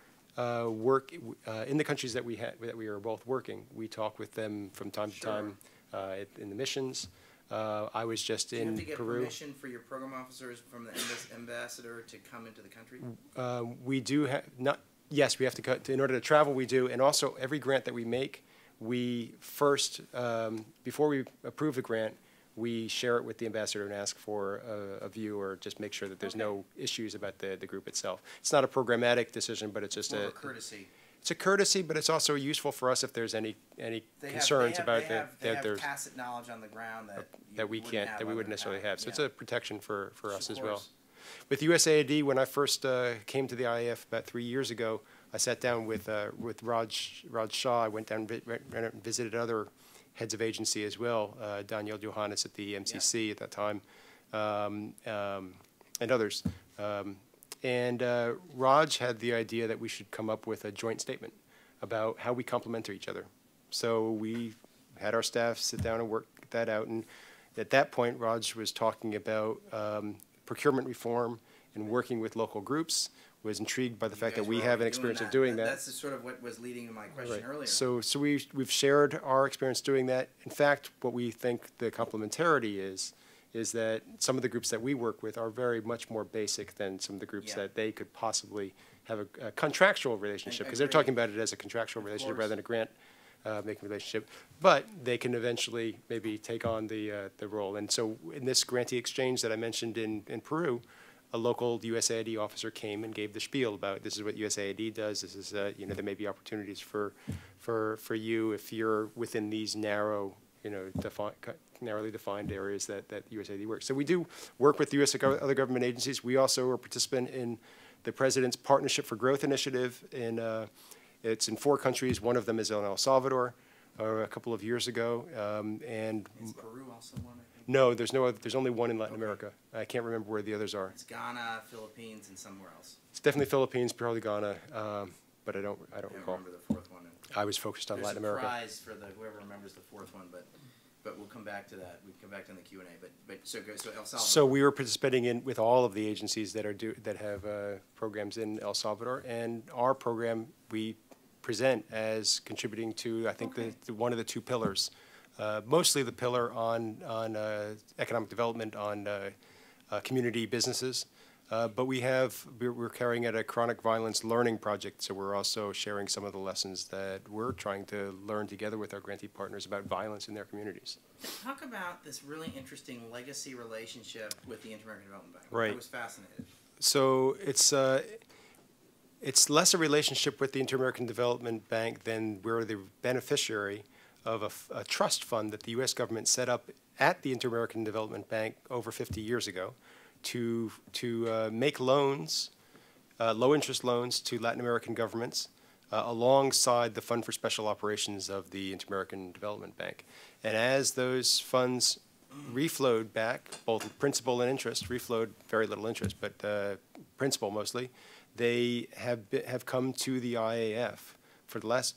uh, work uh, in the countries that we had, that we are both working. We talk with them from time to time uh, in the missions. Uh, I was just Do you in have to get Peru. permission for your program officers from the ambassador to come into the country? Um, we do have, not, yes, we have to cut, in order to travel, we do, and also every grant that we make, we first, um, before we approve the grant, we share it with the ambassador and ask for a, a view or just make sure that there's no issues about the, the group itself. It's not a programmatic decision, but it's just a, a courtesy. it's a courtesy, but it's also useful for us if there's any, any They concerns they have- about they that, have- They have tacit knowledge on the ground that that we wouldn't can't, that we wouldn't necessarily have. So it's a protection for, for us as well. With USAID, when I first uh, came to the IAF about three years ago, I sat down with uh, with Raj Raj Shah. I went down and vi- went- went out and visited other heads of agency as well. Uh, Daniel Yohannes at the MCC at that time, um, um, and others. Um, and uh, Raj had the idea that we should come up with a joint statement about how we complement each other. So we had our staff sit down and work that out. And at that point, Raj was talking about um, procurement reform and working with local groups. Was intrigued by the You fact that guys we were have an already experience of doing that. That's the sort of what was leading to my question Right. earlier. So, so we, we've shared our experience doing that. In fact, what we think the complementarity is, is that some of the groups that we work with are very much more basic than some of the groups Yeah. that they could possibly have a, a contractual relationship, because they're agree. talking about it as a contractual relationship course. rather than a grant, uh, making relationship. But they can eventually maybe take on the, uh, the role. And so in this grantee exchange that I mentioned in, in Peru, a local USAID officer came and gave the spiel about this is what USAID does. This is, uh, you know, there may be opportunities for, for, for you if you're within these narrow, you know, defi- narrowly defined areas that, that USAID works. So we do work with US other government agencies. We also are a participant in the President's Partnership for Growth Initiative in, uh, it's in four countries. One of them is in El Salvador, uh, a couple of years ago. Um, and Is Peru also one? No, there's no, other, there's only one in Latin Okay. America. I can't remember where the others are. It's Ghana, Philippines, and somewhere else. It's definitely Philippines, probably Ghana, um, but I don't, I don't I recall. remember the fourth one. I was focused on There's Latin a America. prize for the, whoever remembers the fourth one, but, but we'll come back to that. We can come back to in the Q and A, but, but, so, go- so El Salvador. So we were participating in, with all of the agencies that are do, that have, uh, programs in El Salvador. And our program, we present as contributing to, I think, the, the, one of the two pillars. Uh, mostly the pillar on, on, uh, economic development, on, uh, uh, community businesses. Uh, but we have, we're, carrying out a chronic violence learning project, so we're also sharing some of the lessons that we're trying to learn together with our grantee partners about violence in their communities. Talk about this really interesting legacy relationship with the Inter-American Development Bank. Right. I was fascinated. So it's, uh, it's less a relationship with the Inter-American Development Bank than we're the beneficiary of a, trust fund that the U.S. government set up at the Inter-American Development Bank over 50 years ago to, to uh, make loans, uh, low-interest loans to Latin American governments uh, alongside the Fund for Special Operations of the Inter-American Development Bank. And as those funds reflowed back, both principal and interest, reflowed very little interest, but uh, principal mostly, they have, have come to the IAF for the last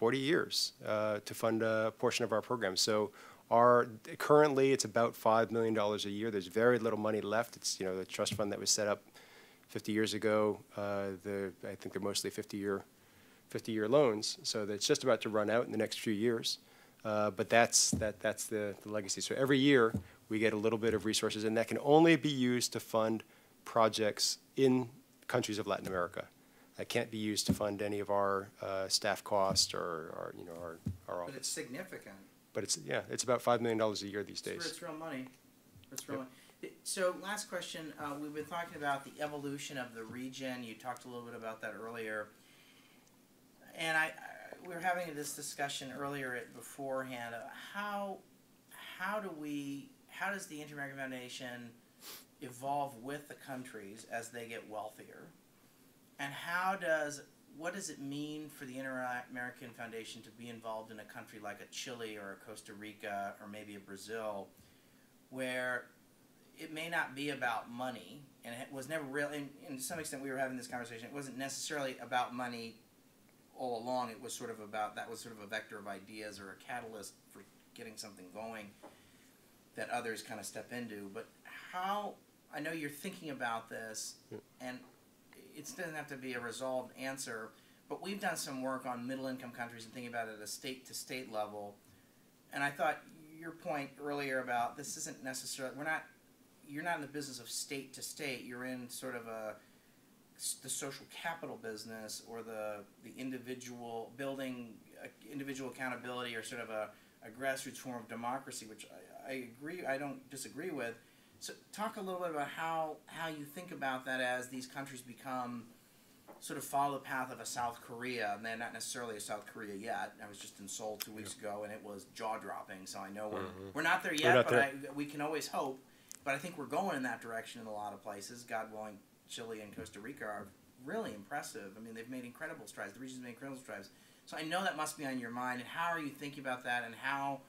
40 years uh, to fund a portion of our program. So our, currently, it's about $5 million a year. There's very little money left. It's, you know, the trust fund that was set up 50 years ago. Uh, the, I think they're mostly 50-year, 50-year loans. So that's just about to run out in the next few years. Uh, But that's, that, that's the, the legacy. So every year, we get a little bit of resources, and that can only be used to fund projects in countries of Latin America. That can't be used to fund any of our uh, staff costs or, or, you know, our, our But it's significant. But it's, yeah, it's about $5 million a year these days. it's real money. It's real Yep. money. So last question, uh, we've been talking about the evolution of the region. You talked a little bit about that earlier. And I, I we were having this discussion earlier at, beforehand. How, how do we, how does the Inter-American Foundation evolve with the countries as they get wealthier? And how does, what does it mean for the Inter-American Foundation to be involved in a country like a Chile or a Costa Rica or maybe a Brazil, where it may not be about money, and it was never real. And, and to some extent, we were having this conversation. It wasn't necessarily about money all along. It was sort of about that was sort of a vector of ideas or a catalyst for getting something going that others kind of step into. But how I know you're thinking about this, hmm. and it doesn't have to be a resolved answer. But we've done some work on middle income countries and thinking about it at a state to state level. and I thought your point earlier about this isn't necessarily we're not you're not in the business of state to state. You're in sort of a the social capital business or the the individual building uh, individual accountability or sort of a, a grassroots form of democracy, which I, I agree I don't disagree with. So talk a little bit about how how you think about that as these countries become sort of follow the path of a South Korea, and they're not necessarily a South Korea yet. I was just in Seoul two weeks yeah. ago, and it was jaw dropping. So I know we're mm-hmm. we're not there yet, not but there. I, we can always hope. But I think we're going in that direction in a lot of places. God willing, Chile and Costa Rica are really impressive. I mean, they've made incredible strides. The region's made incredible strides. So I know that must be on your mind. And how are you thinking about that? And how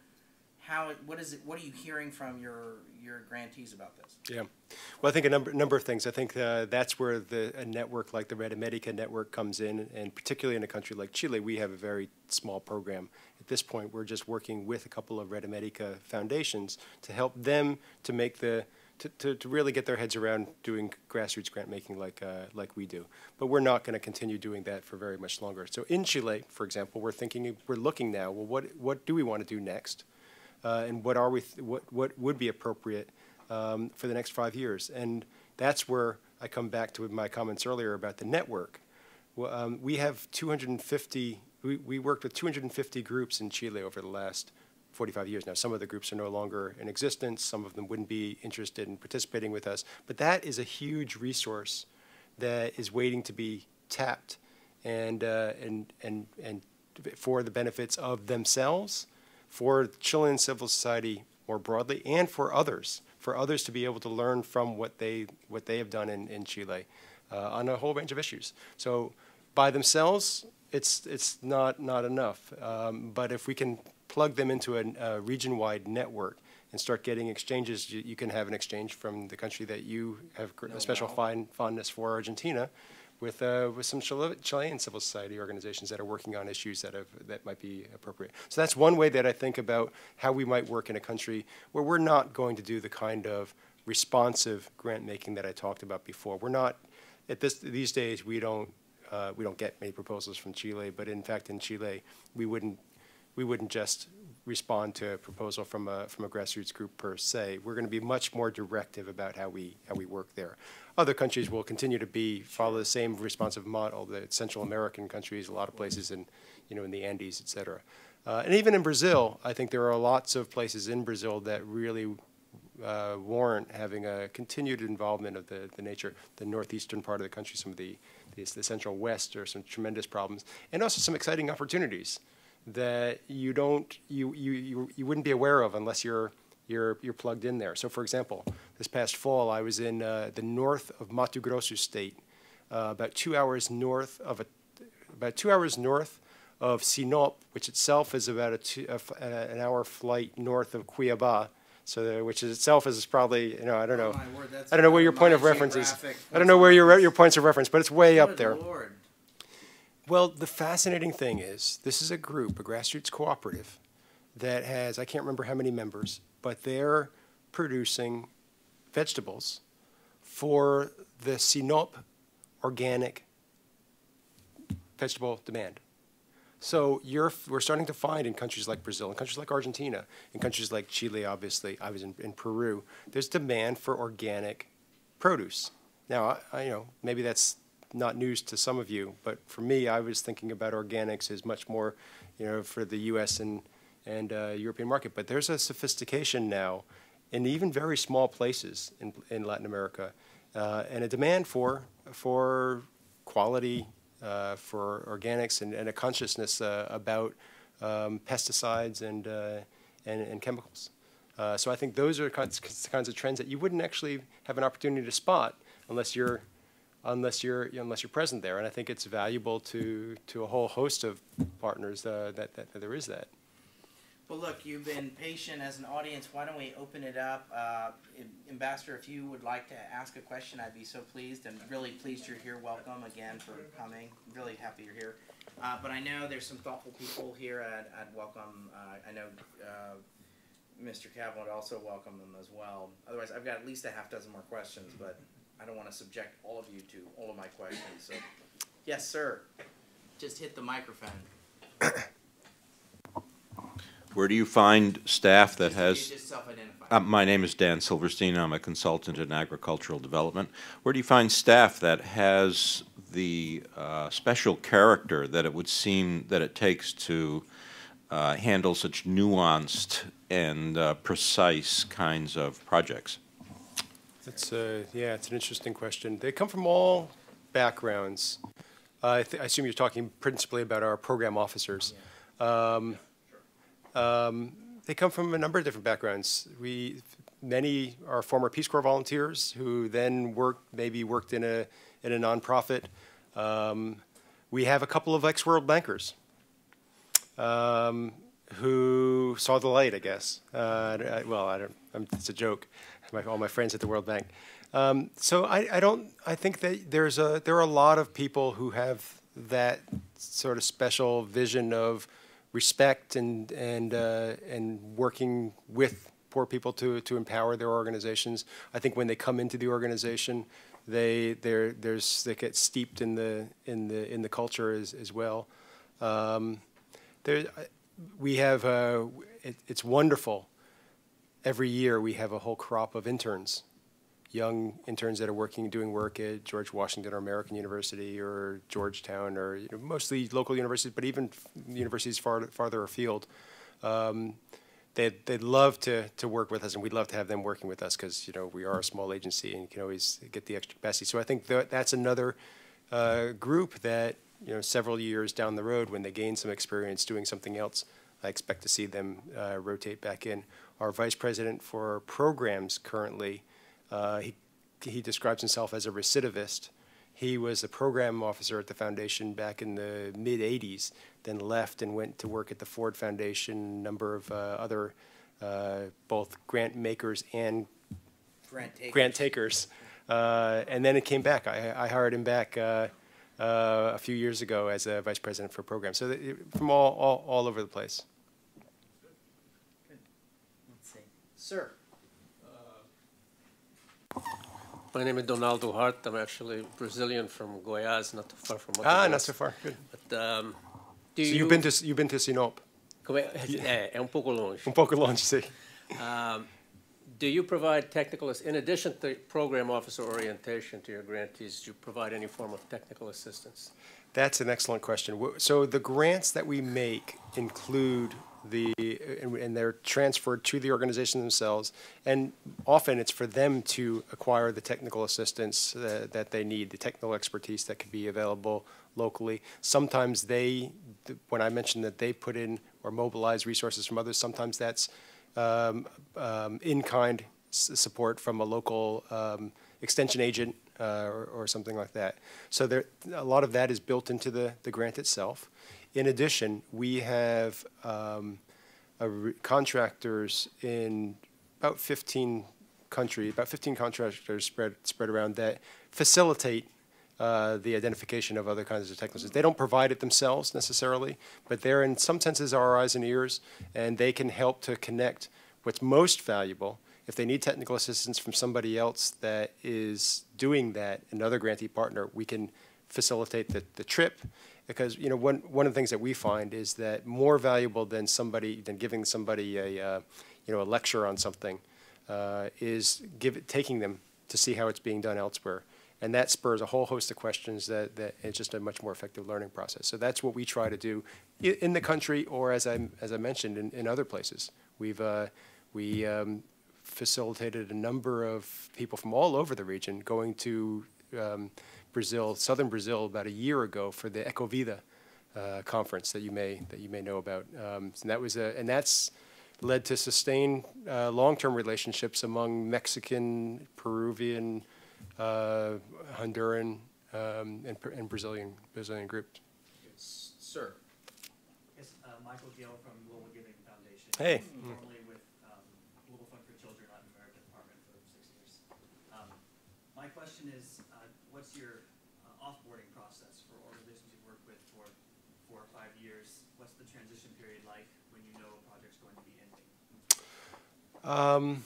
how what is it? What are you hearing from your your grantees about this? Yeah, well, I think a number number of things. I think uh, that's where the a network like the RedEAmérica network comes in, and particularly in a country like Chile, we have a very small program. At this point, we're just working with a couple of RedEAmérica foundations to help them to make the to, to, to really get their heads around doing grassroots grant making like uh, like we do. But we're not going to continue doing that for very much longer. So in Chile, for example, we're thinking we're looking now. Well, what what do we want to do next? Uh, and what are we what what would be appropriate um, for the next five years. And that's where I come back to my comments earlier about the network. Um, we have 250. We, we worked with 250 groups in Chile over the last 45 years now. Some of the groups are no longer in existence. Some of them wouldn't be interested in participating with us. But that is a huge resource that is waiting to be tapped and, uh, and, and, and for the benefits of themselves for Chilean civil society more broadly and for others, for others to be able to learn from what they, what they have done in, in Chile uh, on a whole range of issues. So by themselves, it's, it's not, not enough. Um, but if we can plug them into a, a region-wide network and start getting exchanges, you, you, can have an exchange from the country that you have no, a special fine, fondness for, Argentina, with, uh, with some Chilean civil society organizations that are working on issues that, have, that might be appropriate. So that's one way that I think about how we might work in a country where we're not going to do the kind of responsive grant making that I talked about before. We're not, at this, these days, we don't, uh, we don't get many proposals from Chile, but in fact, in Chile, we wouldn't, we wouldn't just respond to a proposal from a, from a grassroots group per se. We're going to be much more directive about how we, how we work there. Other countries will continue to be, follow the same responsive model, the Central American countries, a lot of places in, you know, in the Andes, et cetera. Uh, and even in Brazil, I think there are lots of places in Brazil that really uh, warrant having a continued involvement of the, the nature, the northeastern part of the country, some of the, the, the central west, are some tremendous problems, and also some exciting opportunities that you don't you, you, you, you wouldn't be aware of unless you're you're you're plugged in there. So for example, this past fall I was in uh, the north of Mato Grosso state, uh, about two hours north of a about two hours north of Sinop, which itself is about a two, an hour flight north of Cuiabá. So, there, which is itself is probably you know I don't know oh word, I don't know where your point of reference is. I don't know where your your points of reference, but it's way up there. Lord. Well, the fascinating thing is, this is a group, a grassroots cooperative, that has, I can't remember how many members, but they're producing vegetables for the Sinop organic vegetable demand. So you're, we're starting to find in countries like Brazil, in countries like Argentina, in countries like Chile, obviously, I was in, in Peru, there's demand for organic produce. Now, I, I, you know, maybe that's not news to some of you, but for me, I was thinking about organics as much more, you know, for the U.S. and and uh, European market. But there's a sophistication now, in even very small places in in Latin America, uh, and a demand for for quality, uh, for organics, and, and a consciousness uh, about um, pesticides and, uh, and and chemicals. Uh, so I think those are kinds, kinds of trends that you wouldn't actually have an opportunity to spot unless you're unless you're unless you're present there. And I think it's valuable to to a whole host of partners uh, that, that, that there is that. Well, look, you've been patient as an audience. Why don't we open it up? Uh, Ambassador, if you would like to ask a question, I'd be so pleased and really pleased you're here. Welcome again for coming. Really happy you're here. Uh, but I know there's some thoughtful people here. I'd, I'd welcome, uh, I know uh, Mr. Kaplan would also welcome them as well. Otherwise, I've got at least a half dozen more questions, but I don't want to subject all of you to all of my questions. So, yes, sir. Just hit the microphone. Where do you find staff that Just- has, Just uh, my name is Dan Silverstein, I'm a consultant in agricultural development. Where do you find staff that has the uh, special character that it would seem that it takes to uh, handle such nuanced and uh, precise kinds of projects? It's a, yeah, it's an interesting question. They come from all backgrounds. Uh, I, th- I assume you're talking principally about our program officers. Um, um, they come from a number of different backgrounds. We many are former Peace Corps volunteers who then worked maybe worked in a in a nonprofit. Um, we have a couple of ex-world bankers um, who saw the light, I guess. Uh, I, well, I don't. I'm, it's a joke. My, all my friends at the World Bank. Um, so I, I don't. I think that there's a there are a lot of people who have that sort of special vision of respect and and uh, and working with poor people to to empower their organizations. I think when they come into the organization, they they're, there's they get steeped in the in the in the culture as as well. Um, there, we have uh, it, it's wonderful. Every year we have a whole crop of interns, young interns that are working doing work at George Washington or American University or Georgetown or you know, mostly local universities, but even universities far farther afield. Um, they'd, they'd love to, to work with us, and we'd love to have them working with us because you know we are a small agency and you can always get the extra capacity. So I think that that's another uh, group that you know several years down the road when they gain some experience doing something else, I expect to see them uh, rotate back in. Our vice president for programs currently, he he describes himself as a recidivist. He was a program officer at the foundation back in the mid 80s, then left and went to work at the Ford Foundation, a number of uh, other uh, both grant makers and Grant takers. grant takers. Uh, and then it came back. I, I hired him back uh, uh, a few years ago as a vice president for programs. So from all, all, all over the place. Let's see. Sir. My name is Donaldo Hart. I'm actually Brazilian from Goiás, not too far from Mato Ah, Grosso. not so far. Good. But, um, do So you, you've been to you've been to Sinop. É, é, um pouco longe. Um pouco longe, sim. Um, do you provide technical, in addition to program officer orientation to your grantees, do you provide any form of technical assistance? That's an excellent question. So the grants that we make include the, and and they're transferred to the organization themselves, and often it's for them to acquire the technical assistance uh, that they need, the technical expertise that could be available locally. Sometimes they, th- when I mentioned that they put in or mobilize resources from others, sometimes that's um, um, in-kind support from a local um, extension agent uh, or, or something like that. So there, a lot of that is built into the, the grant itself. In addition, we have um, contractors in about 15 country, about 15 contractors spread spread around that facilitate uh, the identification of other kinds of technologies. They don't provide it themselves necessarily, but they're in some senses our eyes and ears, and they can help to connect what's most valuable. If they need technical assistance from somebody else that is doing that, another grantee partner, we can facilitate the, the trip. Because you know one, one of the things that we find is that more valuable than somebody than giving somebody a uh, you know a lecture on something uh, is give taking them to see how it's being done elsewhere and that spurs a whole host of questions that, that it's just a much more effective learning process. So that's what we try to do in the country or as I, as I mentioned, in, in other places. We've, uh, we um, facilitated a number of people from all over the region going to um, Brazil, southern Brazil, about a year ago for the Ecovida uh, conference that you may, that you may know about. Um, and that was a, and that's led to sustained uh, long-term relationships among Mexican, Peruvian, uh, Honduran, um, and, and Brazilian Brazilian groups. Sir. Yes, uh, Michael Gill from Global Giving Foundation. Hey. Formerly with um, Global Fund for Children Latin American Department for six years. Um, My question is, uh, what's your uh, offboarding process for organizations you've worked with for four or five years? What's the transition period like when you know a project's going to be ending? Um,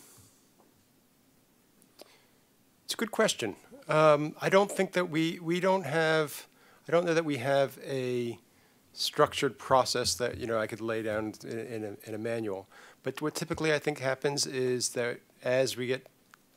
it's a good question. Um, I don't think that we we don't have. I don't know that we have a structured process that, you know, I could lay down in, in a, in a manual. But what typically I think happens is that as we get,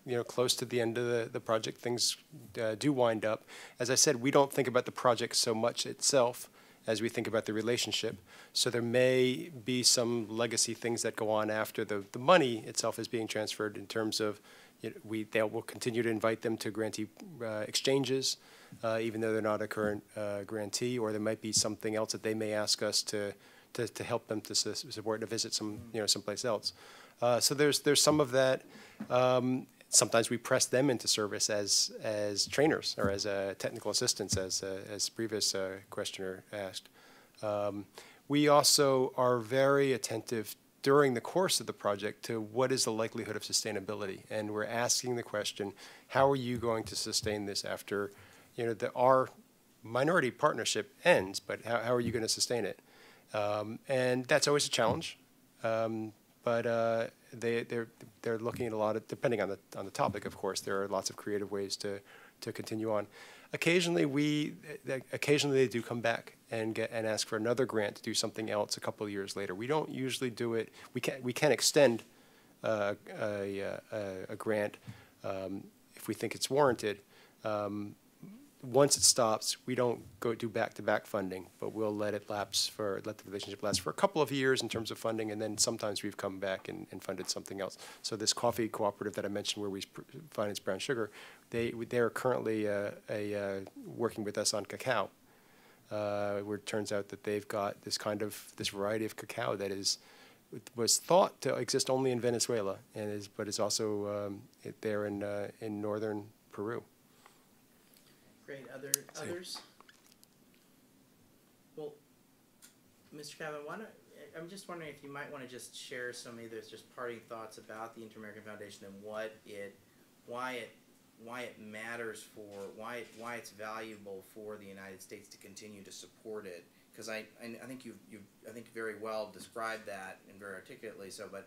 you know, close to the end of the, the project, things uh, do wind up. As I said, we don't think about the project so much itself as we think about the relationship. So there may be some legacy things that go on after the, the money itself is being transferred in terms of, you know, we, they will continue to invite them to grantee uh, exchanges, uh, even though they're not a current uh, grantee, or there might be something else that they may ask us to, to, to help them to su- support to visit some, you know, someplace else. Uh, so there's, there's some of that. Um, sometimes we press them into service as, as trainers or as uh, technical assistants, as, uh, as previous uh, questioner asked. Um, we also are very attentive during the course of the project to what is the likelihood of sustainability, and we're asking the question: How are you going to sustain this after, you know, the, our minority partnership ends? But how, how are you going to sustain it? Um, and that's always a challenge. Um, but uh, they, they're, they're looking at a lot of, depending on the, on the topic, of course, there are lots of creative ways to, to continue on. Occasionally, we, occasionally they do come back and get, and ask for another grant to do something else a couple of years later. We don't usually do it, we can, we can extend uh, a, a, a grant um, if we think it's warranted. Um, once it stops, we don't go do back-to-back funding, but we'll let it lapse for, let the relationship last for a couple of years in terms of funding, and then sometimes we've come back and, and funded something else. So this coffee cooperative that I mentioned where we finance brown sugar, they, they're currently, uh, a, uh, working with us on cacao. Uh, where it turns out that they've got this kind of, this variety of cacao that is, was thought to exist only in Venezuela, and is, but is also, um, there in, uh, in northern Peru. Great, other, others? Well, Mr. Kaplan, why don't, I- I'm just wondering if you might wanna just share some either just parting thoughts about the Inter-American Foundation and what it, why it, why it matters for, why, it- why it's valuable for the United States to continue to support it. Cause I, I, I think you've, you've, I think very well described that and very articulately so, but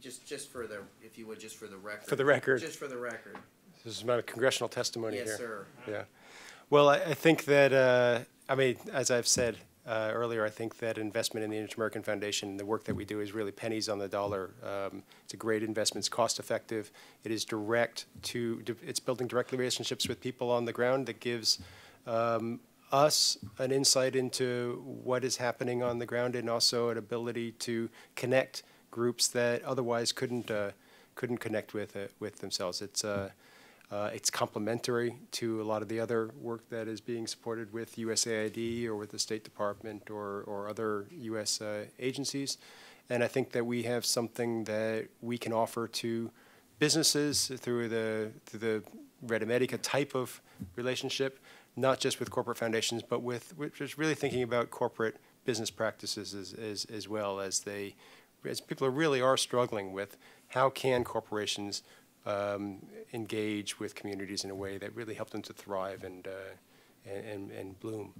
just, just for the, if you would, just for the record. For the record. Just for the record. This is not a congressional testimony here. Yes, sir. Yeah. Well, I, I think that, uh, I mean, as I've said uh, earlier, I think that investment in the Inter-American Foundation, the work that we do is really pennies on the dollar. Um, it's a great investment. It's cost-effective. It is direct to, it's building direct relationships with people on the ground that gives um, us an insight into what is happening on the ground and also an ability to connect groups that otherwise couldn't uh, couldn't connect with uh, with themselves. It's uh, uh, it's complementary to a lot of the other work that is being supported with USAID or with the State Department or or other U.S. Uh, agencies, and I think that we have something that we can offer to businesses through the through the RedEAmérica type of relationship, not just with corporate foundations, but with, with just really thinking about corporate business practices as, as, as well as they, as people really are struggling with how can corporations um, engage with communities in a way that really help them to thrive and, uh, and, and, and bloom.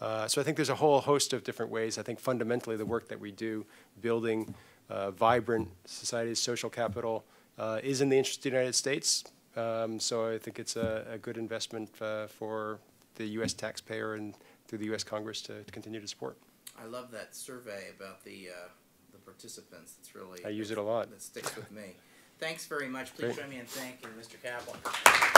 Uh, so I think there's a whole host of different ways. I think fundamentally the work that we do, building uh, vibrant societies, social capital, uh, is in the interest of the United States. Um, so I think it's a, a good investment uh, for the U.S. taxpayer and through the U.S. Congress to, to continue to support. I love that survey about the, uh, the participants. It's really. I use it a lot. That sticks with me. Thanks very much. Please Great. join me in thanking Mr. Kaplan.